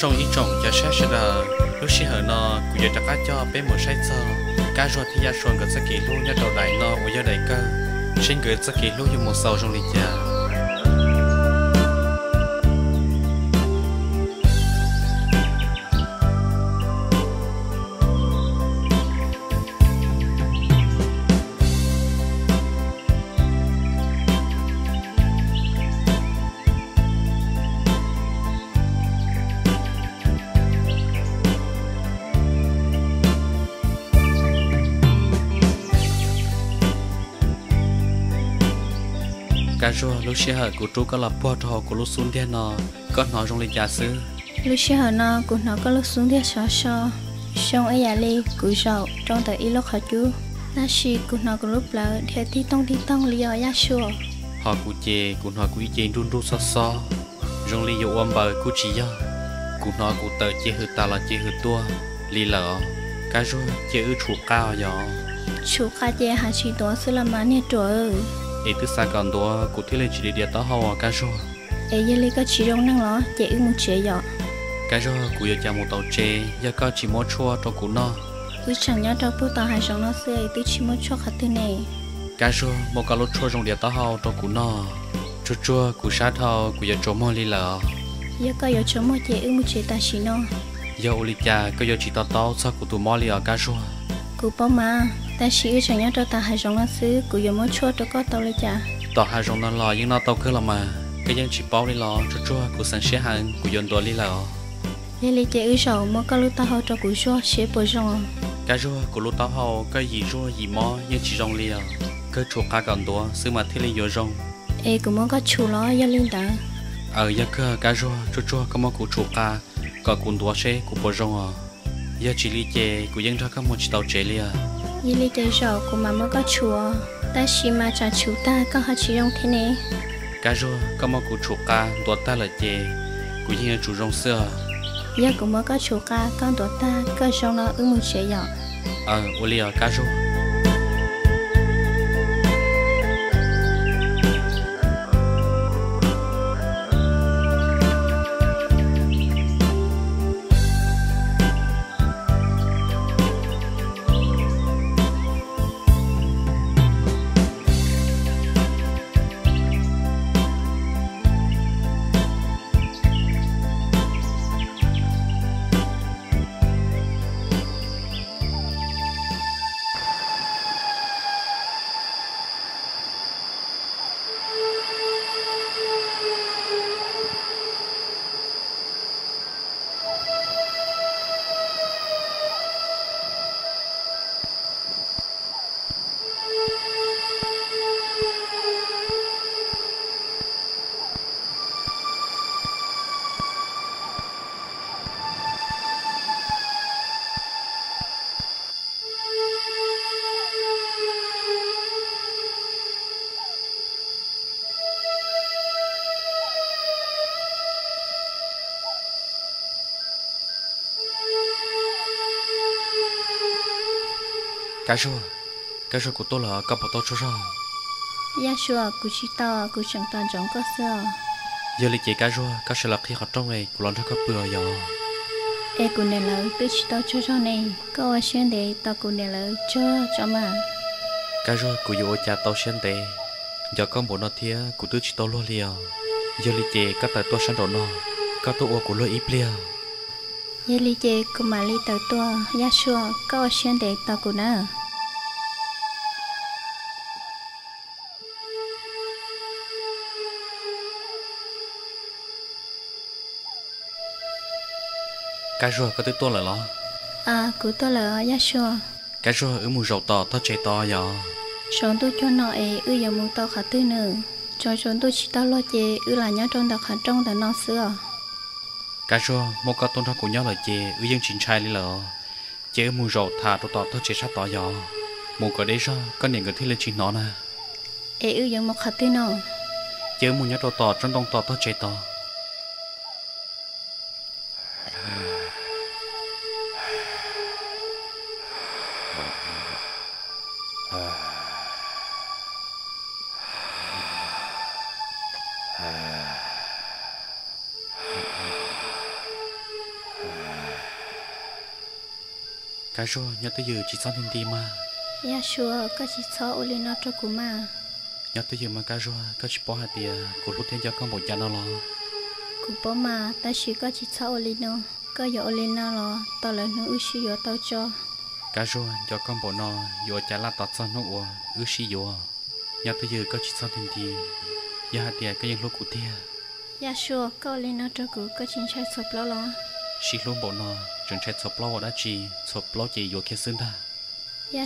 rong ý trọng cho sát sẽ đờ lúc xí hở nó cũng giờ cho cho bé một sai sơ cá rồi thì giờ xuân gần sát kỳ luôn nhớ đầu đại nó của giờ đại cơ sinh gửi sát kỳ luôn dùng một sầu trong lịch cha rồi lúc xe hở của chú có là bỏ thò của lúc xuống thế nó có nói trong lịch giả sư lúc xe hở nó của nó có lúc xuống thế sợ sợ xong ấy giả li cúi sầu trong tờ y lúc hả chú. Là xì của nó của lúc là theo tí tông tí tông lý do giá sùa họ của chê của nó của chị run run so so trong lý do âm bờ của chị do của nó của tờ chê hư ta là chê hư tua. Lý lỡ cái rồi chê ư chủ cao gió à, chủ cao chê hả chị tua sư là mà nè trời ấy thứ xa còn đó cụ thể là chỉ để địa tao hậu à, cá rô. Ấy giờ lấy có chỉ rong năng lo chị ư một chế dọ cá rô cụ giờ chả một tàu chế giờ có chỉ mua chua cho cụ nó cứ chẳng nhớ đâu bữa tao hai sống nó xưa ấy từ chỉ mua chua khát thế này. Cá rô một cá lốt chua trong địa tao hậu cho cụ nó chua chua cụ sát hậu cụ giờ chỗ mua li lợ. Giờ có giờ chỗ mua chị ư một chế ta chỉ nó giờ ô li cha có giờ chỉ tao tao sao cụ tụ mua li ở cá rô? Cụ bao mà ta chỉ cho nhau cho ta hai giống nó xứ của giờ mới cho cho có tao lấy chả. Tao hai giống nó lo nhưng nó tao cứ là mà. Cái dân chỉ bao đi lo cho cho của sáng sẽ hàng của dân đồ đi là lấy lấy chế ư sầu mới có lúc tao hậu cho của cho sẽ bồi rong cái cho của lúc tao hậu cái gì cho gì mò nhưng chỉ rong liền cái chuột cá còn đó, xứ mà thiết lên giờ rong. Ê cũng mới có chuột lo gia linh đã ở gia cơ cái cho cho cho có mò của chuột cá. Có cuốn đồ sẽ của bồi rong à. Giờ chỉ lý chế của dân ra các món chỉ tao chế liền như lý tế rõ của mà mới có chùa ta chỉ ma trả chú ta có hạt chỉ rong thế này. Cá rô có mà cụ chủ ca đua ta là chè cụ như chủ rong xưa giờ cũng mới có chủ ca con đua ta cơ rong nó ưng một chế nhỏ ờ ô liều cá rô. Cá rùa cá rùa của tôi là cá bỏ tôi cho sao ya sure cụ chỉ tao cụ chẳng tao giống có sơ. Giờ lịch chế cá rùa cá sẽ là khi họ trong này của lần đó có bừa giờ ê cụ này là tôi chỉ tao cho cho này. Có ai xuyên để tao cụ này là cho cho mà. Cá rùa của yêu cha tao tệ giờ con bộ nó thia của tôi chỉ tao lo liều. Giờ lịch chế cá tại tôi sáng đầu nó cá tôi của lo ít liều ya li chế cụ mà li tao tua ya sure có ai xuyên để tao cụ nào cá rùa có tới tôi là lo. À cụ tôi là ya sure cá rùa ở mùa rậu tỏ tao chạy to giờ. Sống tôi cho nó ấy ư giờ muốn tao khá tư nữa cho sống tôi chỉ tao lo chế ư là nhớ trong đặc khá trong đã nó xưa cá rùa một cái tôn thọ của nhau là chế ở dân chính trai lý lợ chế ở mùa rậu thả tôi tỏ tao chạy sát tỏ giờ một cái đấy ra có những cái thiết lên chính nó nè. Ấy ư giờ một khá tư nó chế ở mùa nhớ tỏ trong đông tỏ tao chạy tỏ cái rồi nhớ tới giờ chỉ sao thiên đi mà. Ya sure có chỉ cho ô lên nó cho cô mà. Nhớ tới giờ mà cái rồi có chỉ bỏ hạt tiền của lúc thiên cho con một chén nó lo. Cô bỏ mà ta chỉ có chỉ cho ô lên nó có giờ ô lên nó lo tao là nó ước sĩ tao cho. Cái rồi cho con bộ nó vừa trả lại tọt son nó ủa ước sĩ vừa nhớ tới giờ có chỉ sao thiên đi giờ hạt tiền cái những lúc cụ tiền ya sure có lên nó cho cô có chính sách sụp lo lo. Xí luôn bộ nó chúng chạy sụp lo đã chi sụp lo chỉ vừa kia xứng ta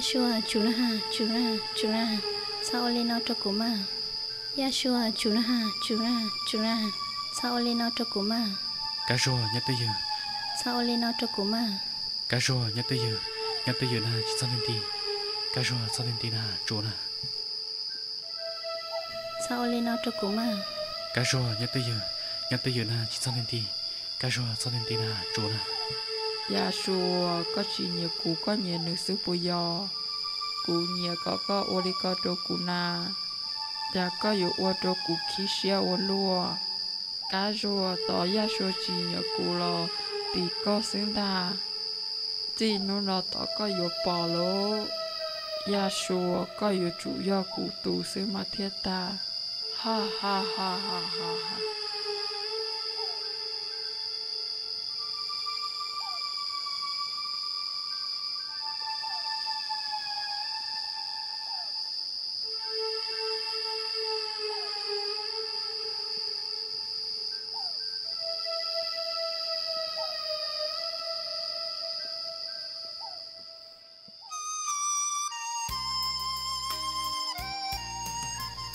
sure chú là ha chú là chú là sao lên nó cho cô mà sure chú là ha chú là chú là sao lên nó cho cô mà cái rồi nhớ tới giờ. Sao lên nó cho cô mà cái rồi nhớ tới giờ. Nhớ tới giờ na chỉ sao thiên đi cái rồi sao thiên đi na chỗ na sao lên nó cho cô mà cái rồi nhớ tới giờ. Nhớ tới giờ na chỉ sao thiên đi cái rồi sao thiên đi na chỗ na Dạ, ya shua có chi nhiều cú có nhiều nữ sư bù yo cú nhiều có có ô đi có đồ cú na. Ya có yếu ô đồ cú khí xia ô lúa cá rùa, tỏ ya shua chi nhiều cú lo bị có xứng đà chỉ nó là tỏ có yếu bỏ lô ya shua có yếu chủ yo cú tù xứng mà thiết ta ha ha ha ha ha ha.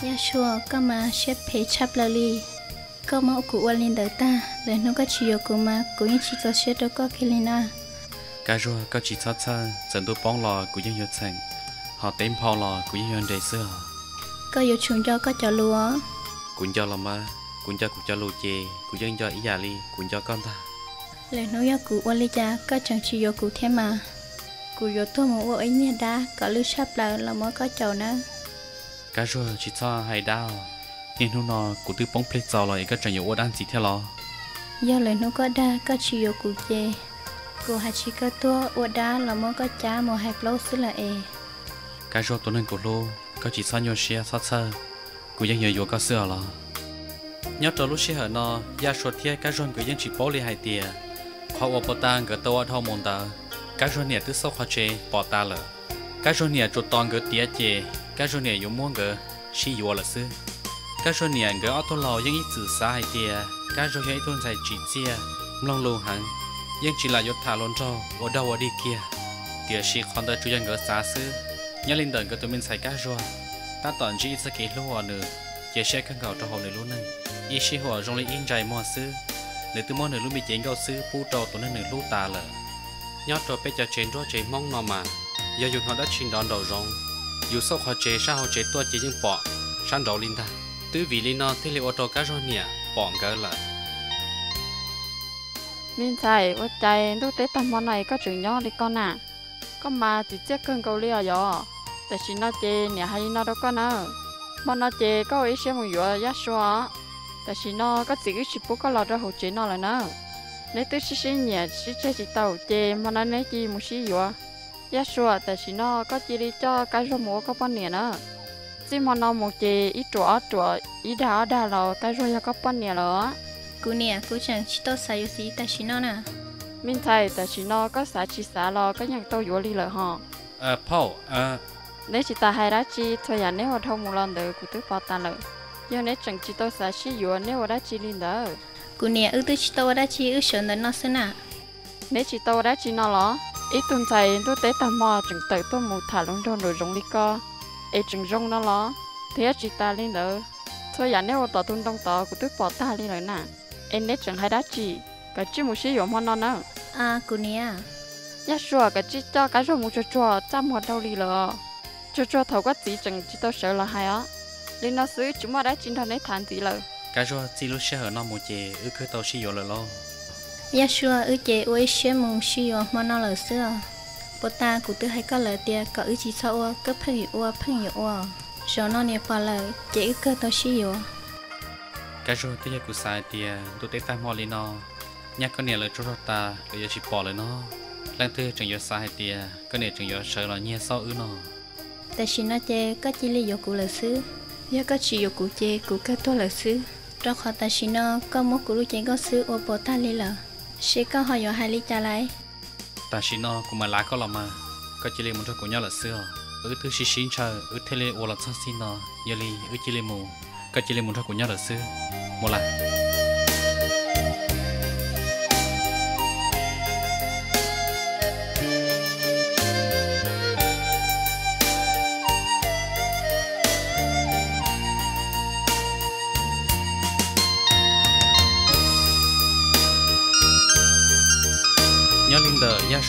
Ya sure có mà xếp phê chắp li có mà cụ qua lên đời ta để nó có chỉ cụ mà cụ những chỉ có xếp đó có cái lên à. Rồi có chỉ sao sao dẫn tôi bóng lò của dân họ tên phò lò của nhật đề xưa. Có yêu chúng cho có cho lúa. Cũng cho làm mà cũng cho cũng cho lô chê cũng dân cho ý già li cũng cho con ta. Để nó ya cụ qua lên cha có chẳng chỉ có cụ thêm mà. Cụ yêu tôi một ấy nha đã có lưu chắp là là mới có chầu nữa cái rồi chỉ sao hay đau nên hôm nọ cụ tư bóng plek giàu lại cái trận nhiều đan gì theo lo. Do lời nó có đa có chỉ có cụ chê cụ hay chỉ có tua ở đá là mới có cha một hai lâu xứ là e cái rồi tôi nên cụ lô có chỉ sao nhiều xe sát sơ cụ dân nhiều có sửa là nhớ trò lúc xe hở nó ya suốt thiê cái rồi cụ dân chỉ bỏ lì hai tia họ ở bờ tang cái tàu thao môn ta cái rồi này từ sau khó chế bỏ ta lợ cái rồi này chụp toàn cái tia chế cái rồi này dùng muốn cái xí yếu là sư cái rồi này cái ô tô lò dân ít tự xa hai tia cái rồi cái thôn sai chỉ chia long lù hẳn dân chỉ là yếu thả lon cho ở đâu ở đi kia tia xí còn tới chủ dân cái xa xứ nhớ linh đợn cái tụi mình xài cá rồi ta toàn chỉ sẽ kỹ lúa nữa chỉ sẽ khăn gạo cho họ nữa luôn nè ý xíu họ rong lấy yên dài mua sư. Nếu tụi món nữa luôn bị chén gạo sư, pu trò tụi nó nữa lúc ta lợ. Nhớ trò bây giờ chén rùa chén mong nó mà. Giờ dùng họ đã chín đòn đầu rong, dù sau họ chế sao họ chế tua chế những bỏ sang đầu linh ta. Tứ vị linh nó, thế liệu ô tô cá rồi nè, bỏ cái là mình xài ở chạy lúc tới tầm món này có chuyện nhỏ đi con à có mà chỉ chết cơn cầu lia rồi tại vì nó chê nhà hay nó đâu có nào mà nó chê có ý xem một vừa giá xóa tại vì nó có chỉ cái chỉ bố có lọt ra hồ chế nó là nó nếu tôi xí xí nhà xí chơi chỉ tàu chê mà nó lấy chi một xí vừa giá xóa tại vì nó có chỉ đi cho cái rô múa có bao nhiêu nữa chỉ mà nó một chê ít chỗ chỗ ít đá đá lò cái rô có bao nhiêu nữa cụ nè cụ chẳng chỉ tôi xài gì tại chỉ nó nè mình thấy tại vì nó có xả chỉ xả lo có nhạc tôi vô đi lợi họ. Ờ Paul ờ nếu chỉ ta hay đã chi thôi à nếu họ thông một lần được cũng tức bao ta lợi. Giờ nếu chẳng chỉ tôi xả chỉ vô nếu họ đã chi lên đó cụ nè ư tôi chỉ tôi đã chỉ ư sợ nó xí nè nếu chỉ tôi đã chi nó lo ít tuần chạy tôi tới tầm mò chẳng tự tôi một thả lông trong rồi rong đi co. Ấy chẳng rong nó lo thế chỉ ta lên đó thôi à nếu họ tỏ tuần đông tỏ cũng tức bỏ ta lên rồi nè em nếu chẳng hay đã chi cái chi một xí dùng nó nữa à cụ nè ya sure cái chi cho cái rồi một chỗ chăm một đâu đi lờ chỗ chỗ thầu có gì chẳng chỉ tao sợ là hay á nên nó xứ chúng mà đã chính thằng ấy thằng gì lờ cái rồi chỉ lúc xe hở nó một chè ư cứ tàu xí rồi lo Yeshua ư chế ôi xe mùng xí mà nó lỡ xưa bố ta cụ tư hay có lỡ tia có ư chỉ sau ô có phân hiệu ô phân hiệu ô rồi nó nè bỏ lỡ chế ư cơ tao xí yo cái rồi xài thì tôi tới tam hoa lên nó nhắc con nè là chỗ ta rồi giờ chỉ bỏ lại nó. Lang tư chẳng yo sai tia cái này chẳng yo sợ là nhẹ sau ư nó. Tại xin nó chê có chỉ lý do cụ lời sư giờ có chỉ do cụ chê cụ cái tôi lời sư trong họ tại xin nó có một cụ lúc chê có sư ô bồ ta lý lờ. Sẽ có họ yo hai lý trả lại ta xin nó cũng mà lá có là mà có chỉ lấy một của nhau là xưa. Ư thứ xí xí chờ ư thế lệ ô là sao xin nó. Giờ li ư chỉ lấy một có chỉ lấy một của nhau là xưa. Một là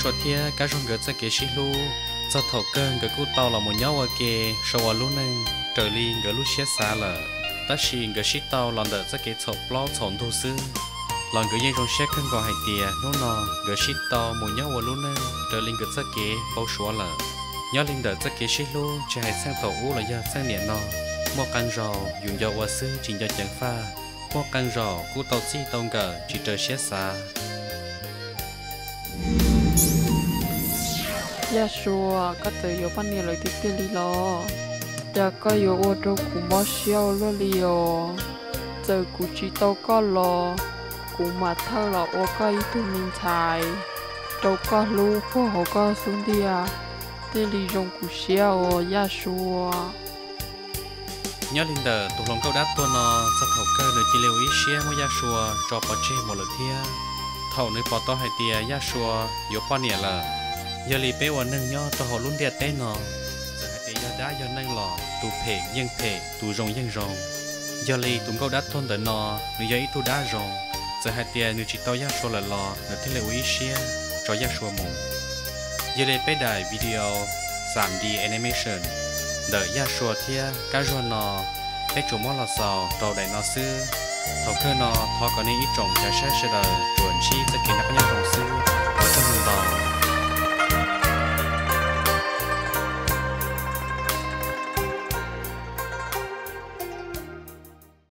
cho ya thia cá rong gỡ cho kế xí lu. Cho thầu cơn gỡ cú tàu là một nhau ở kề sau ở lúc nâng. Trở li gỡ lúc xé xa lờ ta xì gỡ xí tàu lần đỡ cho kế thổ lo chọn thu sư lần gỡ yên rong xé cơn gọi hai tia nô nò, gỡ xí tàu một nhau ở lúc nâng. Trở li gỡ cho kế bao số lờ nhớ linh đỡ cho kế xí lu. Chỉ hai sang tàu u là giờ sang niệm nọ một căn rò, dùng dầu ở sư chỉ cho chẳng pha. Một căn rò cú tàu xí tàu gỡ, chỉ trở xé xa. Ya lo có ô tô của xiao lo của là ô đi nhớ linh đờ tụ lòng câu đáp tuần nó cho thầu cơ nơi chỉ lưu ý xia mua ya xua cho bỏ chê một lần thia thầu nơi bỏ to hai tia ya xua yếu bao nhiêu là giờ lì bé hoàn nâng nhau tao họ luôn đẹp đấy nọ giờ hai giờ đã giờ nâng lò tụ phê yên phê tụ rồng yên rồng. Giờ lì tụm câu đã thôn tới nọ nữ giờ ít tụ đã rồng. Giờ hai tia nữ chỉ tao giác số là lò nữ thế là uy xia, cho giác số giờ lì bé đài video 3D animation. Đợi giác số thia, cá rùa nọ bé chủ món là sò trâu đầy nọ xưa. Thầu cơ nọ thọ có nên ít trồng cho sẽ sẽ đời chuẩn chi, tất cả các nhà